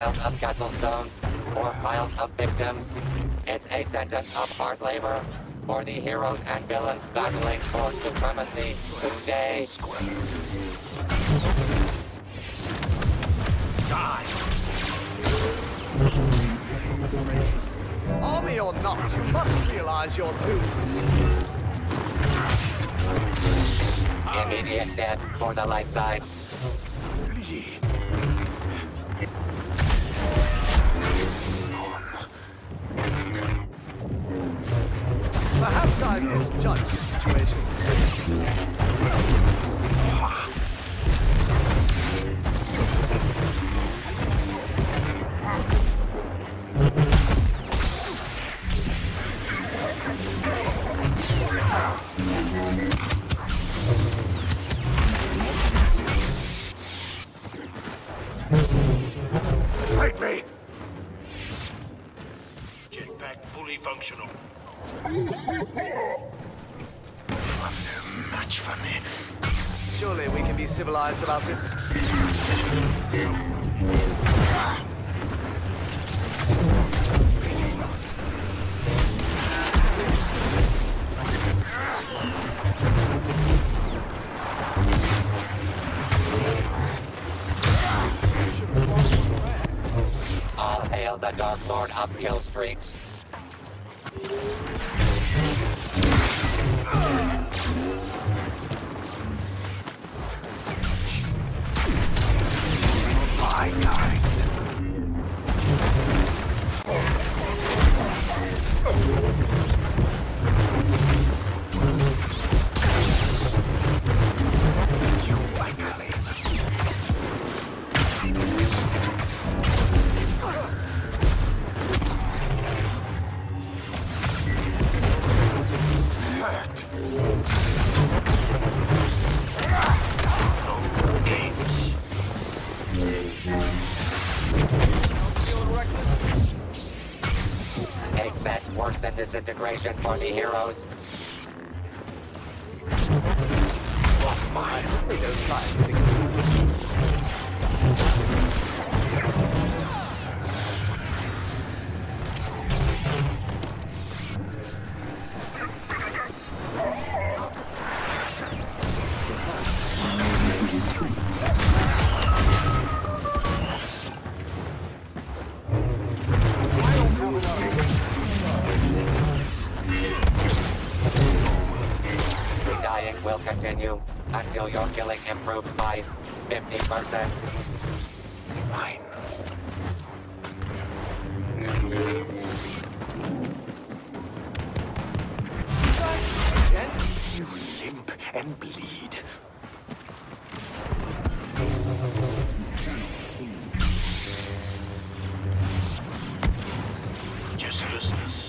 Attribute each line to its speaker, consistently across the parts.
Speaker 1: piles of Kessel stones, more piles of victims. It's a sentence of hard labor for the heroes and villains battling for supremacy today.
Speaker 2: Die!
Speaker 3: Army or not, you must realize you're doomed.
Speaker 1: Immediate death for the light side.
Speaker 2: Flee.
Speaker 3: Perhaps I've misjudged the situation.
Speaker 2: Fight me!
Speaker 4: Jetpack fully functional.
Speaker 2: Match for me.
Speaker 3: Surely we can be civilized about this.
Speaker 1: All hail the Dark Lord of Kill Streaks. Disintegration for the heroes.
Speaker 3: Try anything.
Speaker 1: Until your killing improves by 50%.
Speaker 2: Mine.
Speaker 3: Again?
Speaker 2: You limp and bleed.
Speaker 4: Just business.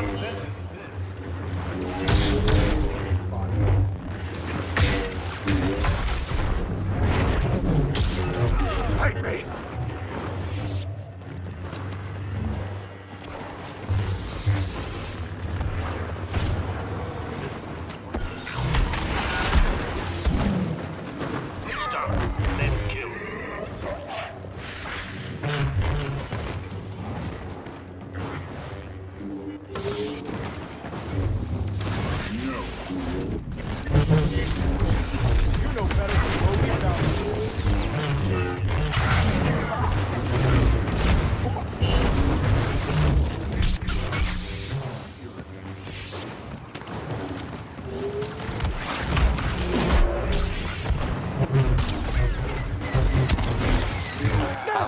Speaker 2: nonsense.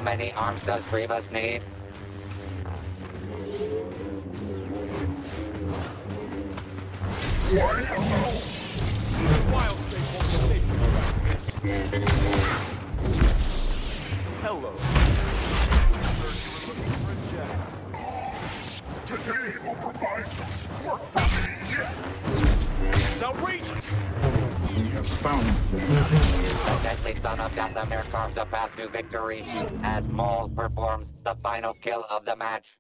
Speaker 1: Many arms does Grievous need?
Speaker 3: Wild State won't be safe from around this. Hello. Heard you were looking for a jack.
Speaker 2: Today will provide some sport for me yet.
Speaker 3: It's outrageous!
Speaker 2: We have found
Speaker 1: The deadly son of death Dathomir carves a path to victory as Maul performs the final kill of the match.